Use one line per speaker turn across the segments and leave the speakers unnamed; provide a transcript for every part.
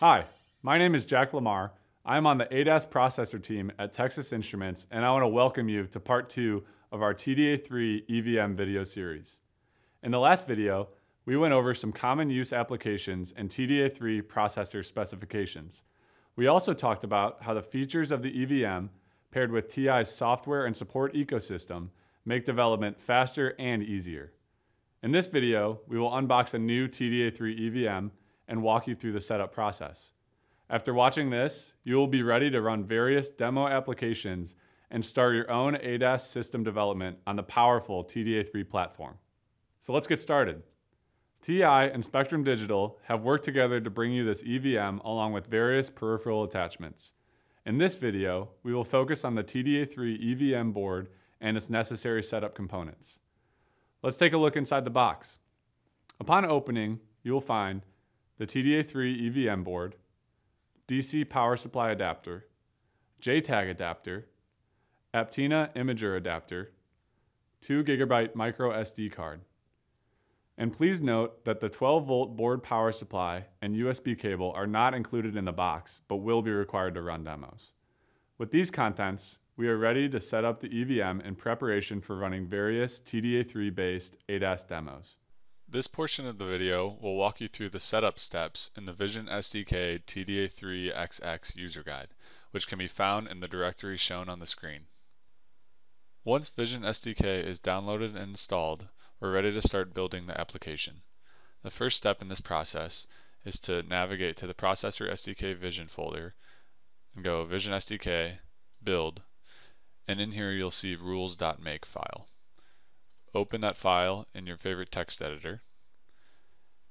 Hi, my name is Jack Lamar. I'm on the ADAS processor team at Texas Instruments, and I want to welcome you to part two of our TDA3 EVM video series. In the last video, we went over some common use applications and TDA3 processor specifications. We also talked about how the features of the EVM, paired with TI's software and support ecosystem, make development faster and easier. In this video, we will unbox a new TDA3 EVM and walk you through the setup process. After watching this, you will be ready to run various demo applications and start your own ADAS system development on the powerful TDA3 platform. So let's get started. TI and Spectrum Digital have worked together to bring you this EVM along with various peripheral attachments. In this video, we will focus on the TDA3 EVM board and its necessary setup components. Let's take a look inside the box. Upon opening, you will find the TDA3 EVM board, DC power supply adapter, JTAG adapter, Aptina imager adapter, 2 gigabyte micro SD card. And please note that the 12 volt board power supply and USB cable are not included in the box, but will be required to run demos. With these contents, we are ready to set up the EVM in preparation for running various TDA3 based ADAS demos. This portion of the video will walk you through the setup steps in the Vision SDK TDA3XX user guide, which can be found in the directory shown on the screen. Once Vision SDK is downloaded and installed, we're ready to start building the application. The first step in this process is to navigate to the Processor SDK Vision folder and go Vision SDK, Build, and in here you'll see rules.make file. Open that file in your favorite text editor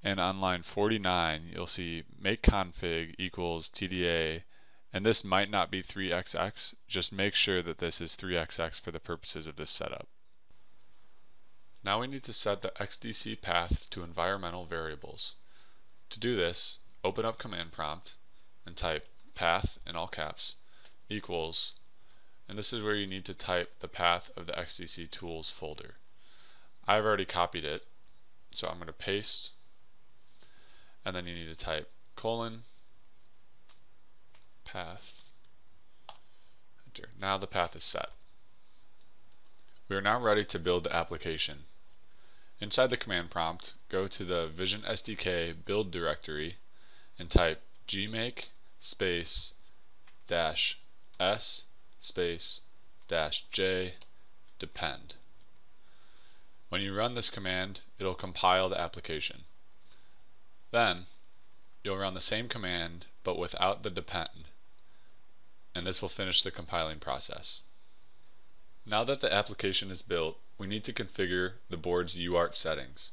and on line 49 you'll see make config equals TDA and this might not be 3xx just make sure that this is 3xx for the purposes of this setup. Now we need to set the XDC path to environmental variables. To do this open up command prompt and type path in all caps equals and this is where you need to type the path of the XDC tools folder. I've already copied it, so I'm going to paste, and then you need to type colon path enter. Now the path is set. We are now ready to build the application. Inside the command prompt, go to the Vision SDK build directory and type gmake space dash s space dash j depend. When you run this command, it'll compile the application. Then, you'll run the same command but without the depend, and this will finish the compiling process. Now that the application is built, we need to configure the board's UART settings.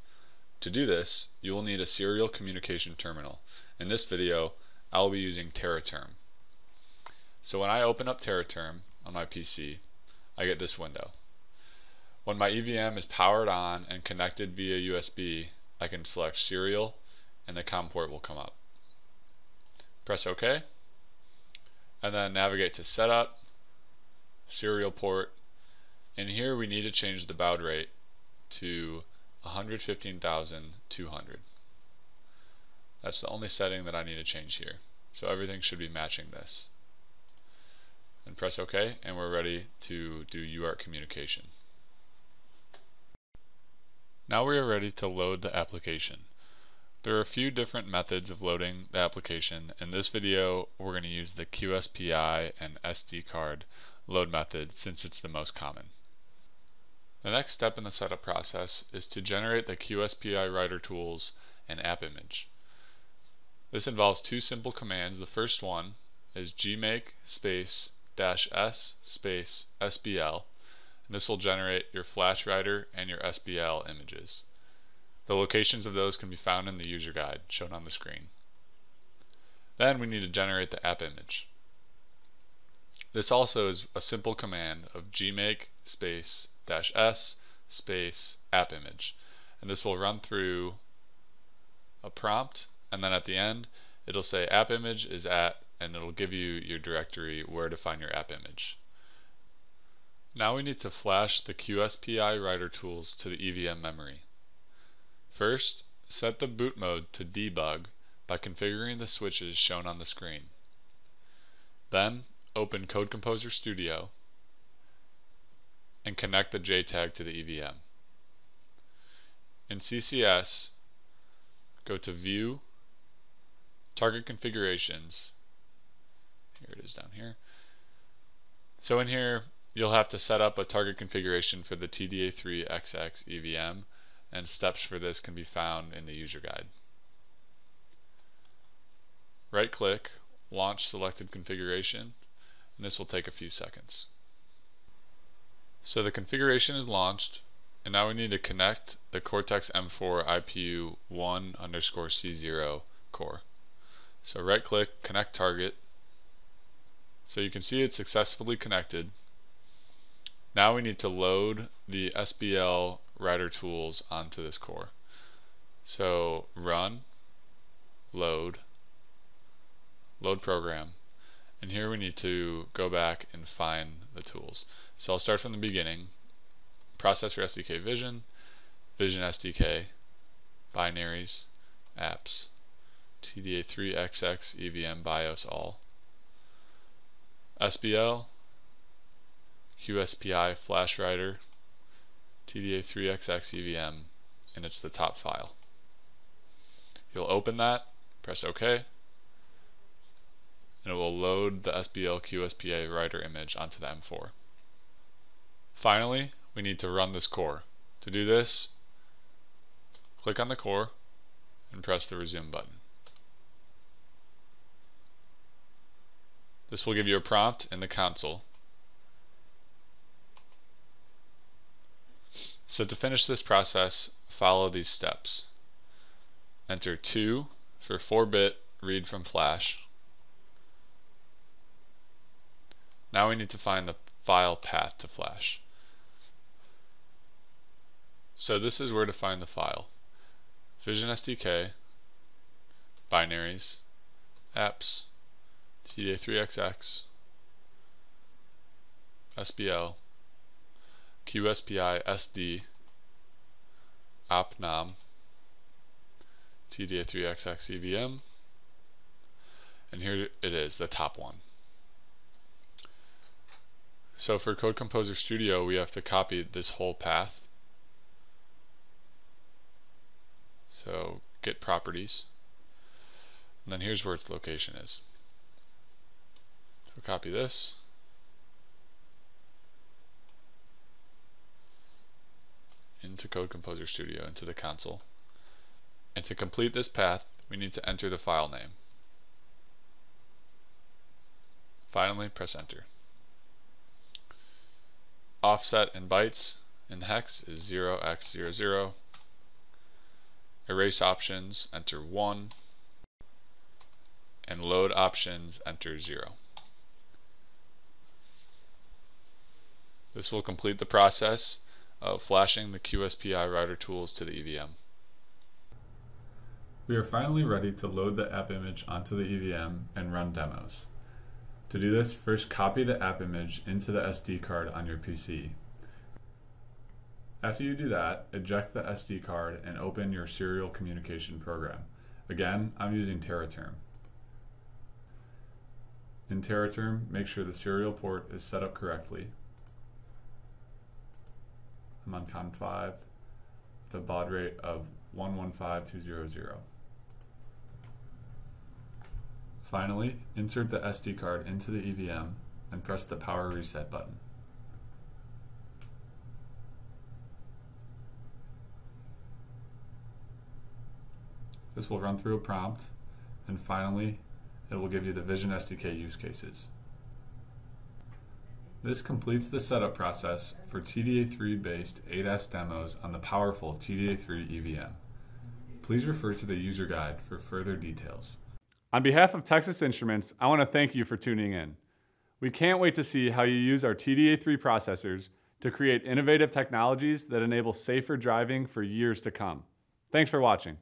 To do this, you will need a serial communication terminal. In this video, I will be using TeraTerm. So when I open up TeraTerm on my PC, I get this window. When my EVM is powered on and connected via USB, I can select serial and the COM port will come up. Press OK, and then navigate to Setup, Serial Port, and here we need to change the baud rate to 115,200. That's the only setting that I need to change here. So everything should be matching this and press OK and we're ready to do UART communication. Now we are ready to load the application. There are a few different methods of loading the application. In this video we're going to use the QSPI and SD card load method since it's the most common. The next step in the setup process is to generate the QSPI writer tools and app image. This involves two simple commands. The first one is gmake space s space SBL and this will generate your flash writer and your SBL images. The locations of those can be found in the user guide shown on the screen. Then we need to generate the app image. This also is a simple command of gmake space dash s space app image and this will run through a prompt and then at the end it'll say app image is at and it'll give you your directory where to find your app image. Now we need to flash the QSPI writer tools to the EVM memory. First, set the boot mode to debug by configuring the switches shown on the screen. Then, open Code Composer Studio and connect the JTAG to the EVM. In CCS, go to View, Target Configurations. It is down here. So in here, you'll have to set up a target configuration for the TDA3XX EVM, and steps for this can be found in the user guide. Right click, launch selected configuration, and this will take a few seconds. So the configuration is launched, and now we need to connect the Cortex M4 IPU 1 underscore C0 core. So right click, connect target. So you can see it's successfully connected. Now we need to load the SBL writer tools onto this core. So run, load, load program, and here we need to go back and find the tools. So I'll start from the beginning. Processor SDK Vision, Vision SDK, binaries, apps, TDA3XX EVM BIOS all, SBL, QSPI flash writer, TDA3XX EVM, and it's the top file. You'll open that, press OK, and it will load the SBL QSPI writer image onto the M4. Finally, we need to run this core. To do this, click on the core and press the resume button. This will give you a prompt in the console. So to finish this process, follow these steps. Enter 2 for 4-bit read from flash. Now we need to find the file path to flash. So this is where to find the file. Vision SDK, binaries, apps, TDA3XX, SBL, QSPI SD, opnom, TDA3XX EVM, and here it is, the top one. So for Code Composer Studio, we have to copy this whole path. So get properties, and then here's where its location is. So copy this. into Code Composer Studio, into the console. And to complete this path, we need to enter the file name. Finally, press enter. Offset in bytes in hex is 0x00. Erase options, enter 1. And load options, enter 0. This will complete the process of flashing the QSPI writer tools to the EVM. We are finally ready to load the app image onto the EVM and run demos. To do this, first copy the app image into the SD card on your PC. After you do that, eject the SD card and open your serial communication program. Again, I'm using Teraterm. In Teraterm, make sure the serial port is set up correctly I'm on COM 5, the baud rate of 115200. Finally, insert the SD card into the EVM and press the power reset button. This will run through a prompt, and finally, it will give you the Vision SDK use cases. This completes the setup process for TDA3 based ADAS demos on the powerful TDA3 EVM. Please refer to the user guide for further details. On behalf of Texas Instruments, I want to thank you for tuning in. We can't wait to see how you use our TDA3 processors to create innovative technologies that enable safer driving for years to come. Thanks for watching.